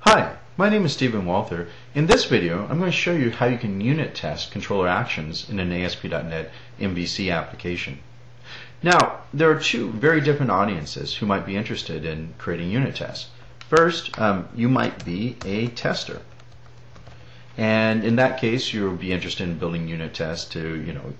Hi, my name is Stephen Walther. In this video, I'm going to show you how you can unit test controller actions in an ASP.NET MVC application. Now, there are two very different audiences who might be interested in creating unit tests. First, um, you might be a tester. And in that case, you'll be interested in building unit tests to, you know,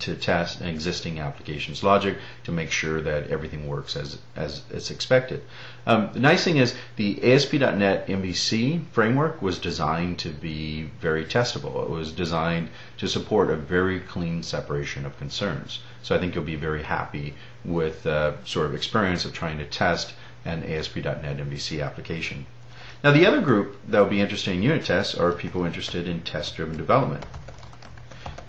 to test an existing application's logic to make sure that everything works as as it's expected. Um, the nice thing is the ASP.NET MVC framework was designed to be very testable. It was designed to support a very clean separation of concerns. So I think you'll be very happy with the sort of experience of trying to test an ASP.NET MVC application. Now, the other group that will be interested in unit tests are people interested in test-driven development.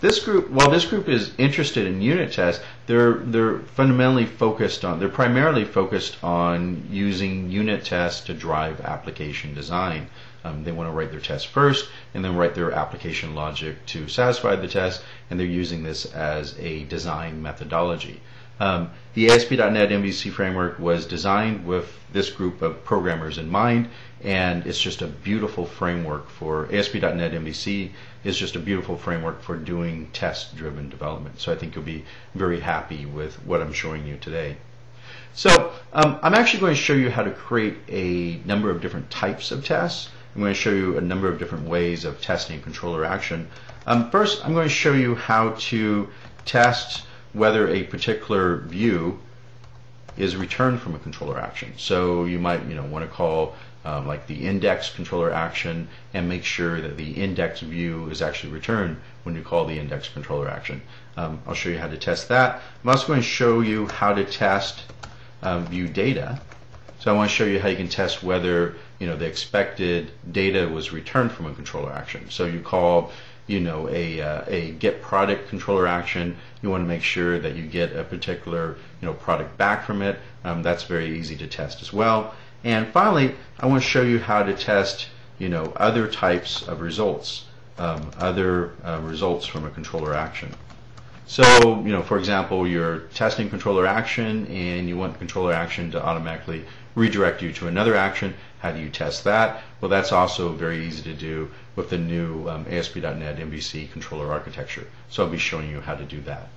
This group, while this group is interested in unit tests, they're they're fundamentally focused on they're primarily focused on using unit tests to drive application design. Um, they want to write their test first and then write their application logic to satisfy the test, and they're using this as a design methodology. Um, the ASP.NET MVC framework was designed with this group of programmers in mind, and it's just a beautiful framework for ASP.NET MVC is just a beautiful framework for doing test-driven development. So I think you'll be very happy with what I'm showing you today. So um, I'm actually going to show you how to create a number of different types of tests. I'm going to show you a number of different ways of testing controller action. Um, first, I'm going to show you how to test whether a particular view is returned from a controller action. So you might you know want to call um, like the index controller action and make sure that the index view is actually returned when you call the index controller action. Um, I'll show you how to test that. I'm also going to show you how to test um, view data. So I want to show you how you can test whether you know the expected data was returned from a controller action. So you call you know a, uh, a get product controller action. You want to make sure that you get a particular you know product back from it. Um, that's very easy to test as well. And finally I want to show you how to test you know other types of results um, other uh, results from a controller action. So you know for example you're testing controller action and you want controller action to automatically redirect you to another action how do you test that? Well, that's also very easy to do with the new um, ASP.NET MVC controller architecture. So I'll be showing you how to do that.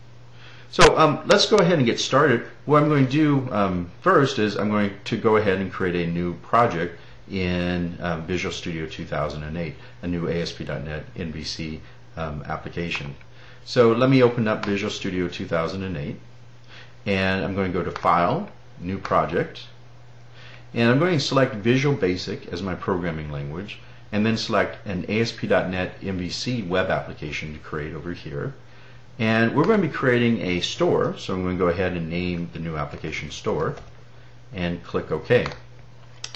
So um, let's go ahead and get started. What I'm going to do um, first is I'm going to go ahead and create a new project in um, Visual Studio 2008, a new ASP.NET MVC um, application. So let me open up Visual Studio 2008 and I'm going to go to File, New Project, and I'm going to select Visual Basic as my programming language, and then select an ASP.NET MVC web application to create over here. And we're going to be creating a store, so I'm going to go ahead and name the new application store, and click OK.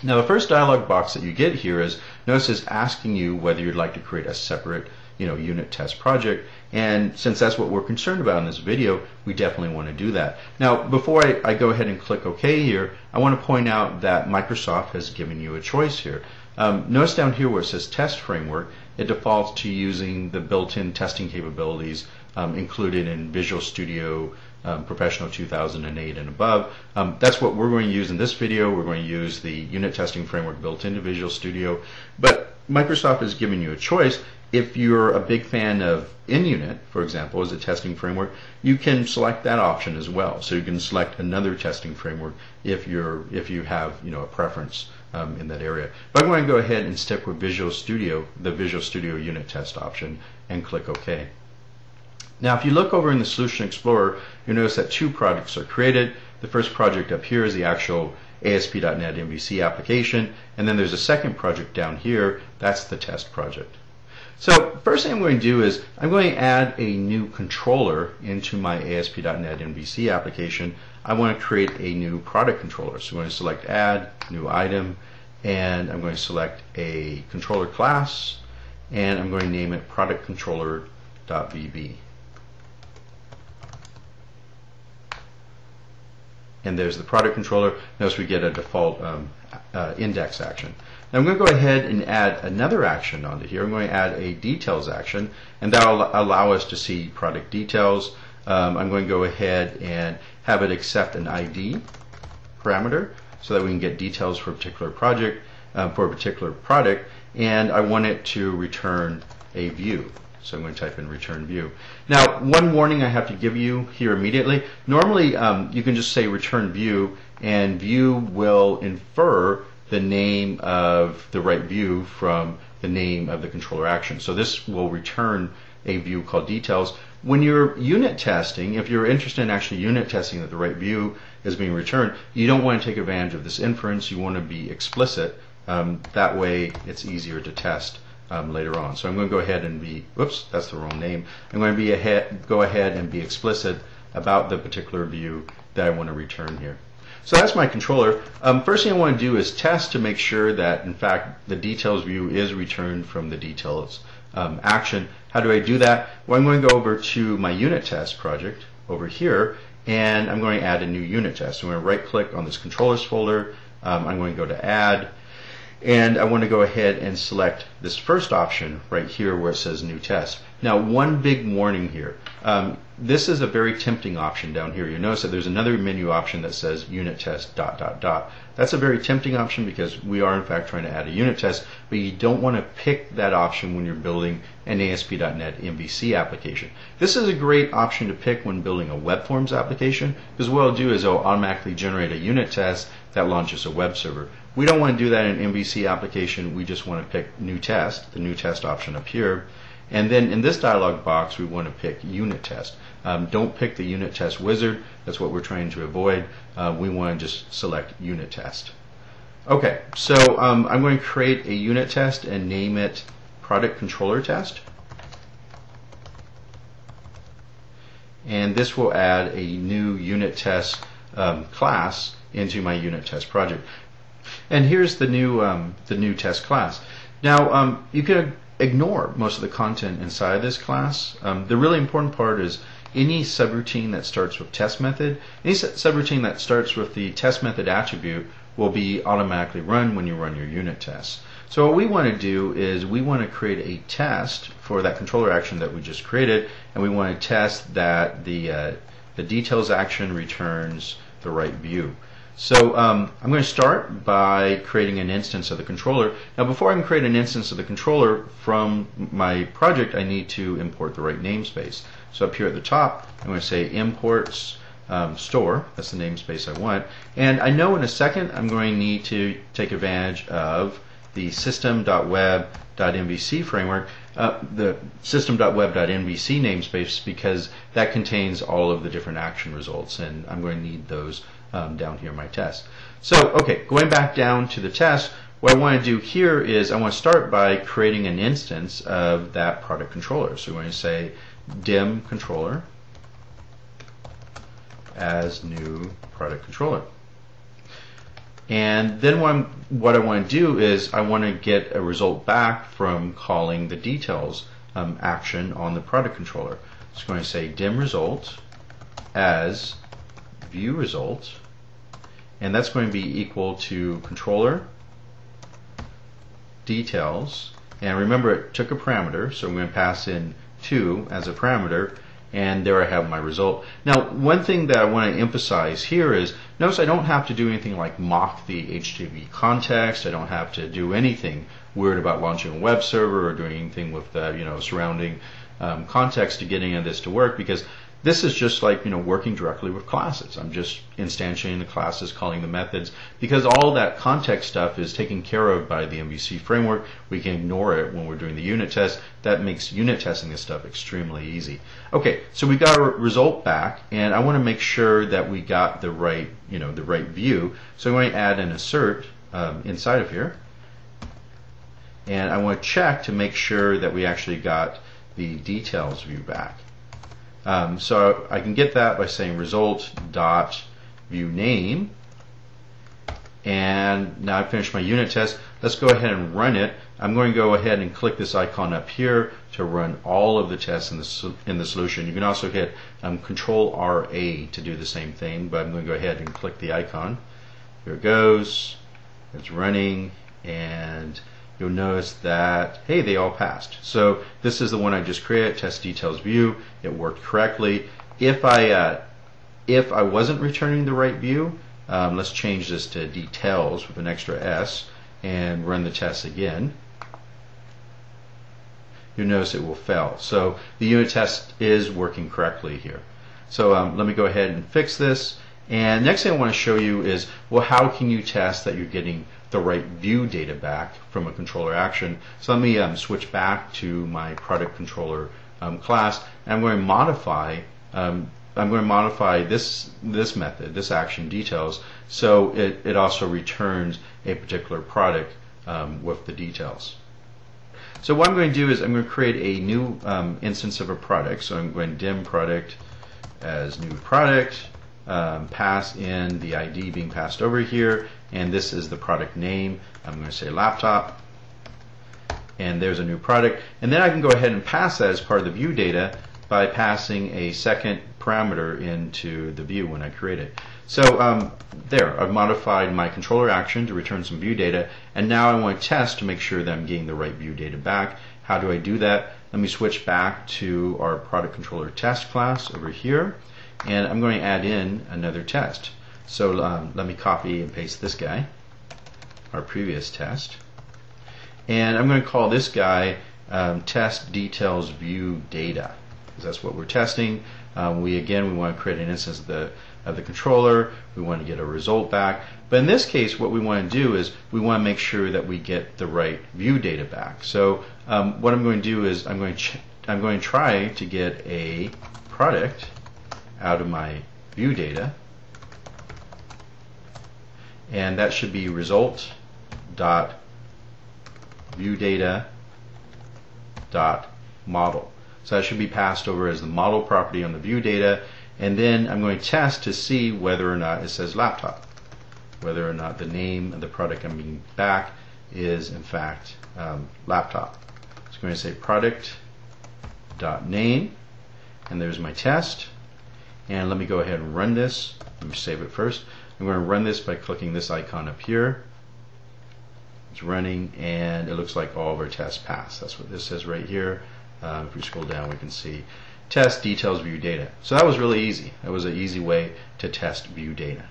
Now the first dialog box that you get here is, notice is asking you whether you'd like to create a separate you know, unit test project. And since that's what we're concerned about in this video, we definitely want to do that. Now, before I, I go ahead and click OK here, I want to point out that Microsoft has given you a choice here. Um, notice down here where it says test framework, it defaults to using the built-in testing capabilities um, included in Visual Studio um, Professional 2008 and above. Um, that's what we're going to use in this video. We're going to use the unit testing framework built into Visual Studio. But Microsoft has given you a choice if you're a big fan of NUnit, for example, as a testing framework, you can select that option as well. So you can select another testing framework if you're if you have you know a preference um, in that area. But I'm going to go ahead and stick with Visual Studio, the Visual Studio Unit Test option, and click OK. Now, if you look over in the Solution Explorer, you'll notice that two projects are created. The first project up here is the actual ASP.NET MVC application, and then there's a second project down here. That's the test project. So first thing I'm going to do is I'm going to add a new controller into my ASP.NET MVC application. I want to create a new product controller. So I'm going to select add, new item, and I'm going to select a controller class, and I'm going to name it product controller.vb. And there's the product controller. Notice we get a default um, uh, index action. Now I'm going to go ahead and add another action onto here. I'm going to add a details action, and that will allow us to see product details. um, I'm going to go ahead and have it accept an ID parameter so that we can get details for a particular project, uh, for a particular product, and I want it to return a view. So I'm going to type in return view. Now, one warning I have to give you here immediately. Normally, um, you can just say return view, and view will infer the name of the right view from the name of the controller action. So this will return a view called details. When you're unit testing, if you're interested in actually unit testing that the right view is being returned, you don't want to take advantage of this inference. You want to be explicit. Um, that way, it's easier to test um, later on. So I'm going to go ahead and be, whoops, that's the wrong name. I'm going to be ahead, go ahead and be explicit about the particular view that I want to return here. So that's my controller. Um, first thing I want to do is test to make sure that, in fact, the details view is returned from the details um, action. How do I do that? Well, I'm going to go over to my unit test project over here, and I'm going to add a new unit test. I'm going to right click on this controllers folder. Um, I'm going to go to add, and I want to go ahead and select this first option right here where it says new test. Now, one big warning here. Um, this is a very tempting option down here. You notice that there's another menu option that says unit test dot dot dot. That's a very tempting option because we are in fact trying to add a unit test, but you don't want to pick that option when you're building an ASP.NET MVC application. This is a great option to pick when building a web forms application because what it'll do is it'll automatically generate a unit test that launches a web server. We don't want to do that in an MVC application. We just want to pick new test, the new test option up here. And then in this dialog box, we want to pick unit test. Um, don't pick the unit test wizard. That's what we're trying to avoid. Uh, we want to just select unit test. Okay, so um, I'm going to create a unit test and name it product controller test. And this will add a new unit test um, class into my unit test project. And here's the new um, the new test class. Now um, you can ignore most of the content inside this class. Um, the really important part is any subroutine that starts with test method, any subroutine that starts with the test method attribute will be automatically run when you run your unit tests. So what we want to do is we want to create a test for that controller action that we just created, and we want to test that the uh, the details action returns the right view. So um, I'm going to start by creating an instance of the controller. Now before I can create an instance of the controller from my project, I need to import the right namespace. So up here at the top, I'm going to say imports um, store. That's the namespace I want. And I know in a second I'm going to need to take advantage of the system.web.mvc framework, uh, the system.web.mvc namespace because that contains all of the different action results and I'm going to need those um, down here my test. So, okay, going back down to the test, what I want to do here is I want to start by creating an instance of that product controller. So we're going to say dim controller as new product controller. And then what, what, i want to do is I want to get a result back from calling the details um, action on the product controller. So I'm going to say dim result as view result and that's going to be equal to controller details and remember it took a parameter so I'm going to pass in 2 as a parameter and there I have my result. Now one thing that I want to emphasize here is notice I don't have to do anything like mock the HTTP context I don't have to do anything weird about launching a web server or doing anything with the you know surrounding um, context to getting this to work because this is just like, you know, working directly with classes. I'm just instantiating the classes, calling the methods, because all that context stuff is taken care of by the MVC framework. We can ignore it when we're doing the unit test. That makes unit testing this stuff extremely easy. Okay, so we got our result back, and I want to make sure that we got the right, you know, the right view. So I'm going to add an assert um, inside of here. And I want to check to make sure that we actually got the details view back. Um, so I can get that by saying result dot view name. And now I've finished my unit test. Let's go ahead and run it. I'm going to go ahead and click this icon up here to run all of the tests in the, in the solution. You can also hit um, Control RA to do the same thing, but I'm going to go ahead and click the icon. Here it goes. It's running and you'll notice that, hey, they all passed. So this is the one I just created, test details view. It worked correctly. if I uh, if I wasn't returning the right view, um, let's change this to details with an extra S and run the test again. You'll notice it will fail. So the unit test is working correctly here. So um, let me go ahead and fix this. And next thing I want to show you is, well, how can you test that you're getting the right view data back from a controller action? So let me um, switch back to my product controller um, class. And I'm going to modify um, I'm going to modify this this method, this action details, so it, it also returns a particular product um, with the details. So what I'm going to do is I'm going to create a new um, instance of a product. So I'm going to dim product as new product, um, pass in the ID being passed over here, and this is the product name. I'm going to say laptop, and there's a new product. And then I can go ahead and pass that as part of the view data by passing a second parameter into the view when I create it. So um, there, I've modified my controller action to return some view data, and now I want to test to make sure that I'm getting the right view data back. How do I do that? Let me switch back to our product controller test class over here, and I'm going to add in another test. So um, let me copy and paste this guy, our previous test, and I'm going to call this guy um, test details view data because that's what we're testing. Um, we again we want to create an instance of the of the controller. We want to get a result back. But in this case, what we want to do is we want to make sure that we get the right view data back. So um, what I'm going to do is I'm going to I'm going to try to get a product out of my view data, and that should be result dot view data dot model. So that should be passed over as the model property on the view data. And then I'm going to test to see whether or not it says laptop, whether or not the name of the product I'm getting back is in fact um, laptop. So I'm going to say product dot name, and there's my test. And let me go ahead and run this. Let me save it first. I'm going to run this by clicking this icon up here. It's running, and it looks like all of our tests pass. That's what this says right here. Uh, if we scroll down, we can see test details view data. So that was really easy. That was an easy way to test view data.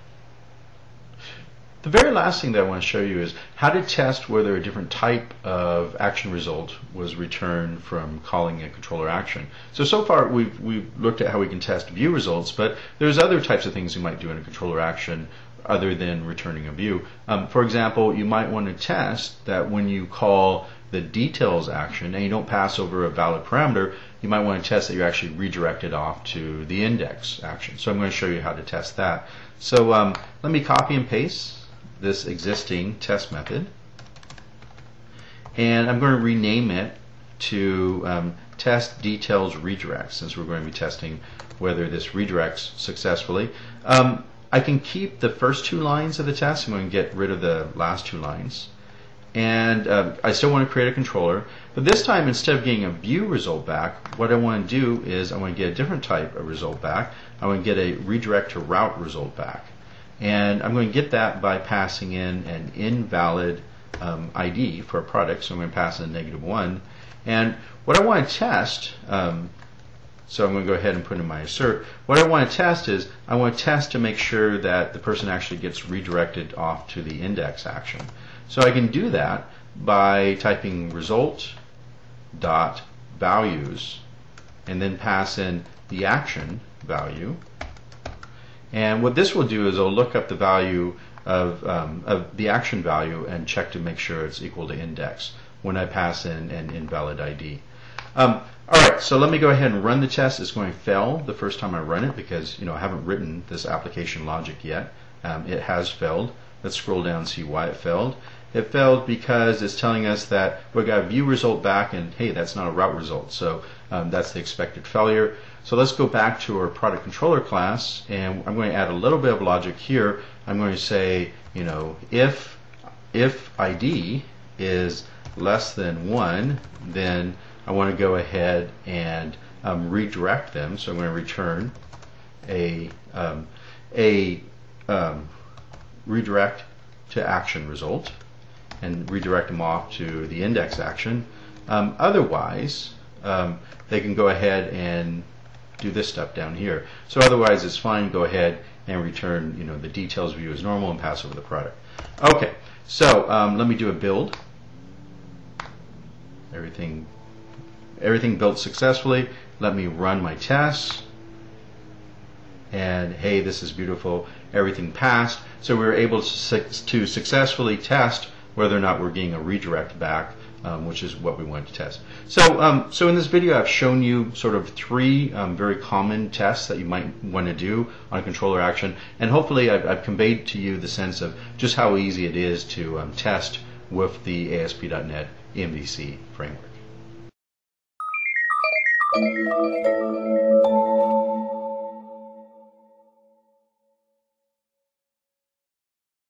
The very last thing that I want to show you is how to test whether a different type of action result was returned from calling a controller action. So, so far we've, we've looked at how we can test view results, but there's other types of things you might do in a controller action other than returning a view. Um, for example, you might want to test that when you call the details action and you don't pass over a valid parameter, you might want to test that you're actually redirected off to the index action. So I'm going to show you how to test that. So um, let me copy and paste this existing test method and I'm going to rename it to um, test details redirect since we're going to be testing whether this redirects successfully. Um, I can keep the first two lines of the test. I'm going to get rid of the last two lines and uh, I still want to create a controller. But this time, instead of getting a view result back, what I want to do is I want to get a different type of result back. I want to get a redirect to route result back. And I'm going to get that by passing in an invalid um, ID for a product. So I'm going to pass in a negative 1. And what I want to test, um, so I'm going to go ahead and put in my assert. What I want to test is I want to test to make sure that the person actually gets redirected off to the index action. So I can do that by typing result dot values and then pass in the action value. And what this will do is it'll look up the value of, um, of the action value and check to make sure it's equal to index when I pass in an invalid ID. Um, all right, so let me go ahead and run the test. It's going to fail the first time I run it because you know I haven't written this application logic yet. Um, it has failed. Let's scroll down and see why it failed. It failed because it's telling us that we got a view result back and hey, that's not a route result. So um, that's the expected failure. So let's go back to our product controller class and I'm going to add a little bit of logic here. I'm going to say, you know, if if ID is less than one, then I want to go ahead and um, redirect them. So I'm going to return a um, a um, redirect to action result and redirect them off to the index action. Um, otherwise, um, they can go ahead and do this stuff down here. So otherwise it's fine, go ahead and return you know, the details view as normal and pass over the product. Okay, so um, let me do a build. Everything, everything built successfully. Let me run my tests. And hey, this is beautiful. Everything passed. So we were able to, to successfully test whether or not we're getting a redirect back um, which is what we wanted to test. So, um, so in this video, I've shown you sort of three um, very common tests that you might want to do on a controller action, and hopefully I've, I've, conveyed to you the sense of just how easy it is to um, test with the ASP.NET MVC framework.